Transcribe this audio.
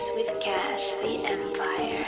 With Cash the Empire.